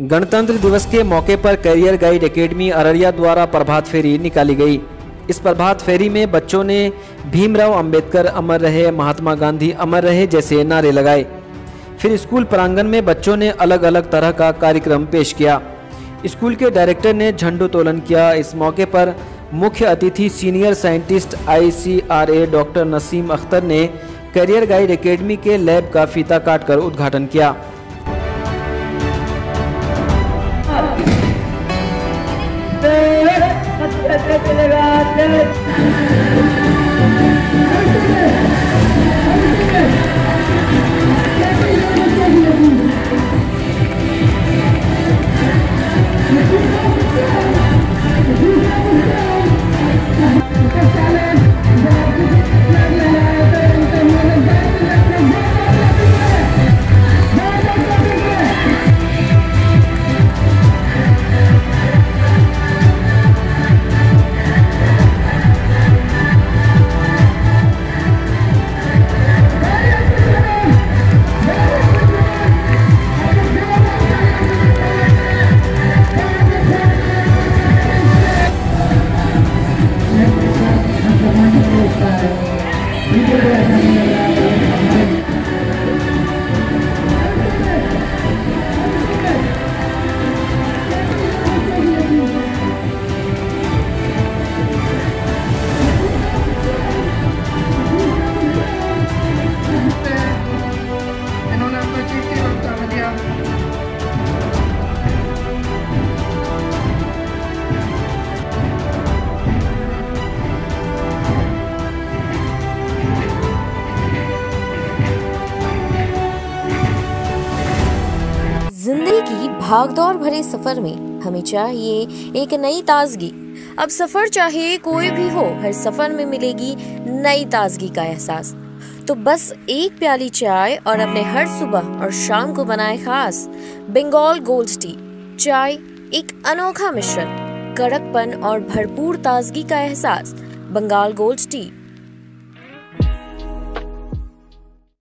गणतंत्र दिवस के मौके पर करियर गाइड एकेडमी अररिया द्वारा प्रभात फेरी निकाली गई। इस प्रभात फेरी में बच्चों ने भीमराव अंबेडकर अमर रहे, महात्मा गांधी अमर रहे जैसे नारे लगाए। फिर स्कूल प्रांगण में बच्चों ने अलग अलग तरह का कार्यक्रम पेश किया। स्कूल के डायरेक्टर ने झंडोत्तोलन किया। इस मौके पर मुख्य अतिथि senior scientist ICRA doctor Naseem Akhtar ने करियर गाइड एकेडमी के लैब का फीता काटकर उद्घाटन किया। पता चलेगा 見てください ज़िंदगी की भागदौड़ भरे सफ़र में हमें चाहिए एक नई ताजगी। अब सफ़र चाहे कोई भी हो, हर सफ़र में मिलेगी नई ताजगी का एहसास। तो बस एक प्याली चाय और अपने हर सुबह और शाम को बनाए खास बंगाल गोल्ड टी। चाय एक अनोखा मिश्रण, कड़कपन और भरपूर ताजगी का एहसास, बंगाल गोल्ड टी।